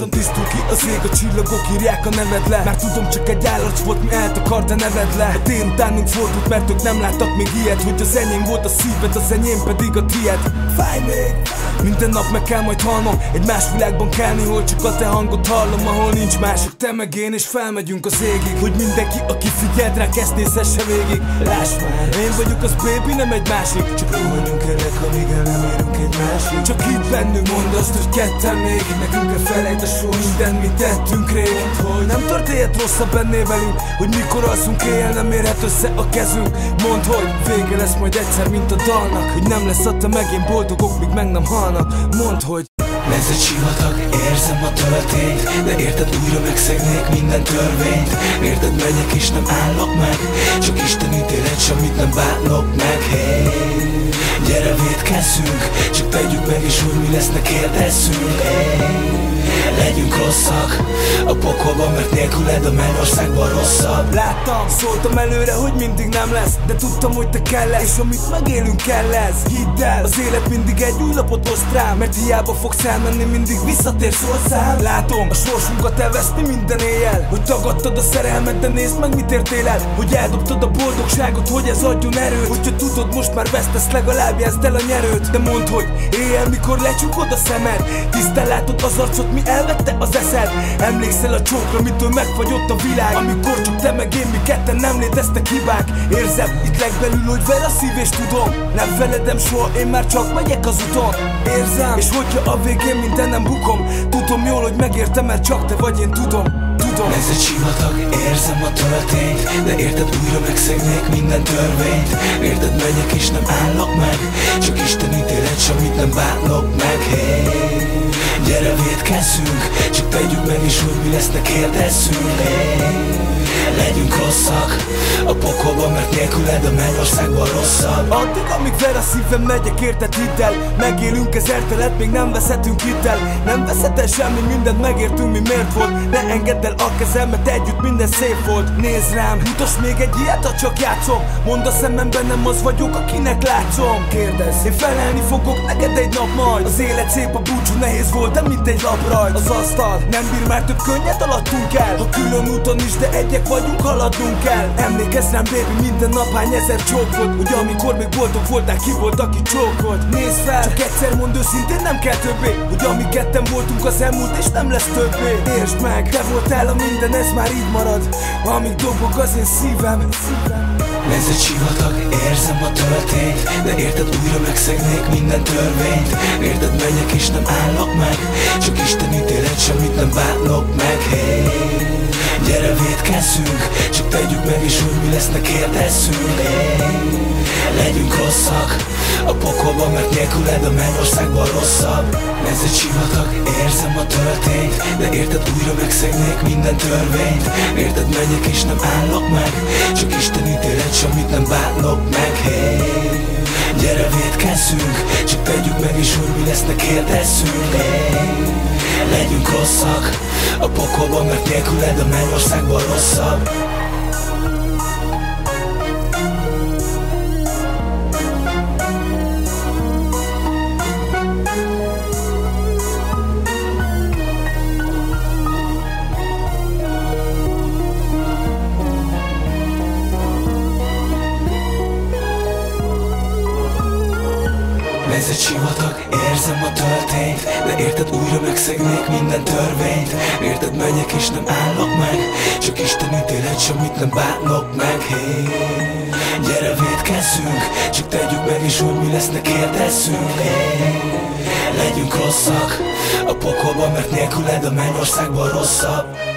Lassan tisztul ki az ég, a csillagok írják a neved le. Már tudom csak egy állarc volt, mi eltakart, de neved le. A délutánunk fordult, mert ők nem láttak még ilyet Hogy az enyém volt a szíved, az enyém pedig a tied Fáj még! Minden nap meg kell majd halnom Egy más világban kelni, hol csak a te hangot hallom Ahol nincs mások, te meg én és felmegyünk az égig Hogy mindenki, aki figyelt rá, ezt nézhesse végig. Láss már, én vagyok az baby, nem egy másik. Csak rohanjunk erek, amíg el nem érünk egy másik. Csak itt bennünk mondd azt, hogy ketten még Nekünk a felejt a sor, minden mit tettünk rég. Hogy nem történhet rosszabb ennél velünk Hogy mikor alszunk éjjel, nem érhet össze a kezünk. Mondd, hogy vége lesz majd egyszer, mint a dalnak Hogy nem lesz a te megint boldogok, míg meg nem halnak. Mondd, hogy ez egy sivatag, érzem a töltényt De érted újra megszegnék minden törvényt. Érted megyek és nem állok meg Csak Isten ítélet, semmit nem bánok meg. Hey, Gyere védkezzünk, csak tegyük meg és hogy mi lesznek kérdezzünk. Hey, Rosszak. A pokolban, mert nélküled a mennyországban rosszabb. Láttam, szóltam előre, hogy mindig nem lesz De tudtam, hogy te kell és amit megélünk kell lesz Hidd el, az élet mindig egy új lapot oszt rám Mert hiába fogsz elmenni, mindig visszatérsz hozzám. Látom, a sorsunkat elveszni minden éjjel Hogy tagadtad a szerelmet, de nézd meg mit értél el. Hogy eldobtad a boldogságot, hogy ez adjon erőt. Hogyha tudod, most már vesztesz, legalább jelzd el a nyerőt. De mondd, hogy éjjel, mikor lecsukod a szemed Tisztán látod az arcot, mi elvette az eszed Emlékszel a csókra, mitől megfagyott a világ? Amikor csak te meg én, mi ketten nem léteztek hibák. Érzem itt legbelül, hogy ver a szív és tudom. Nem feledem soha, én már csak megyek az uton. Érzem, és hogyha a végén mindenem bukom Tudom jól, hogy megértem, mert csak te vagy, én tudom tudom. Ez egy sivatag, érzem a töltényt De érted újra megszegnék minden törvényt. Érted megyek és nem állok meg Csak Isten ítélet, semmit nem bánok meg. Hey, Gyere védkezzünk, tegyük meg is, hogy mi lesznek hey, Legyünk rosszak a pokolban, mert nélküled a mennyországban rosszabb. Addig, amíg ver a szívem, megyek érted hidd el. Megélünk ezer telet, még nem veszhetünk hidd el. Nem veszhet el semmi, mindent megértünk, mi miért volt. Ne engedd el a kezemet, együtt minden szép volt. Nézd rám, mutas még egy ilyet, ha csak játszom. Mondd a szememben, nem az vagyok, akinek látszom. Kérdez, én felelni fogok neked egy nap majd. Az élet szép, a búcsú nehéz volt, de mint egy laprajt. Az asztal nem bír már több könnyet alattunk el. Ha külön úton is, de egyek vagyunk, haladnunk kell. Emlékezz rám, baby, minden nap hány ezer csók volt. Hogy amikor még boldog voltál, ki volt, aki csókolt? Nézd fel, csak egyszer mondd őszintén, nem kell többé. Hogy ami ketten voltunk az elmúlt, és nem lesz többé. Értsd meg, te voltál a minden, ez már így marad. Amíg dobog az én szívem, szívem. Ez egy sivatag, érzem a töltényt De érted újra megszegnék minden törvényt. Érted menjek és nem állok meg Csak Isten ítélet, semmit nem bánok meg. Hey, Gyere védkezzünk, csak tegyük meg is, hogy mi lesznek hey, Legyünk rosszak a pokolban, mert nélküled a mennyországban rosszabb. Ez egy sivatag, érzem a töltényt De érted újra megszegnék minden törvényt. Érted menjek és nem állok meg Csak Isten ítélet, semmit nem bánok meg. Hey, Gyere védkezzünk, csak tegyük meg is, hogy mi lesznek kérdezzünk. hey, Legyünk rosszak. A pokolban, mert nélküled a mennyországban rosszabb. Ez egy sivatag, érzem a töltényt De érted újra megszegnék minden törvényt. Érted menjek és nem állok meg Csak Isten ítélet, semmit nem bánok meg. Hey, Gyere védkezzünk, csak tegyük meg is, hogy mi lesznek kérdezzünk. Hey, Legyünk rosszak a pokolban, mert nélküled a mennyországban rosszabb